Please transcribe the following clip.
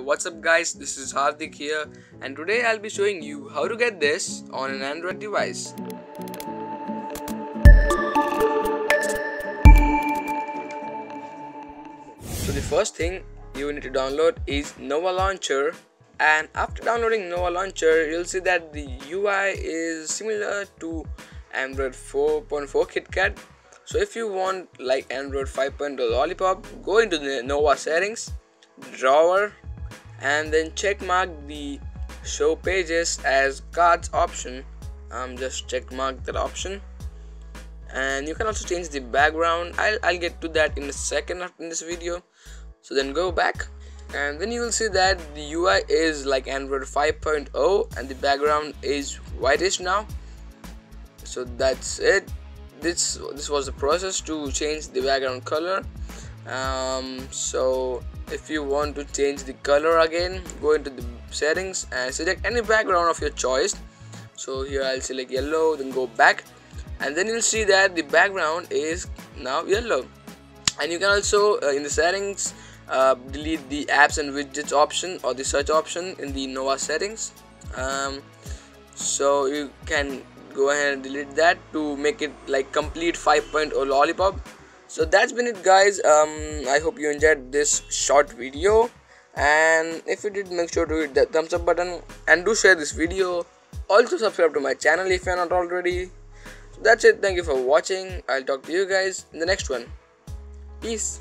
what's up guys? This is Hardik here and today I'll be showing you how to get this on an Android device. So the first thing you need to download is Nova Launcher and after downloading Nova Launcher you'll see that the UI is similar to Android 4.4 KitKat. So if you want like Android 5.0 Lollipop go into the Nova settings drawer and then check mark the show pages as cards option. Um, just check mark that option. And you can also change the background. I'll, I'll get to that in a second in this video. So then go back. And then you will see that the UI is like Android 5.0 and the background is whitish now. So that's it. This this was the process to change the background color. Um, so if you want to change the color again go into the settings and select any background of your choice. So here I'll select yellow then go back. And then you'll see that the background is now yellow. And you can also uh, in the settings uh, delete the apps and widgets option or the search option in the Nova settings. Um, so you can go ahead and delete that to make it like complete 5.0 lollipop so that's been it guys. Um i hope you enjoyed this short video. And if you did make sure to hit that thumbs up button and do share this video. Also subscribe to my channel if you're not already. So that's it. Thank you for watching. I'll talk to you guys in the next one. Peace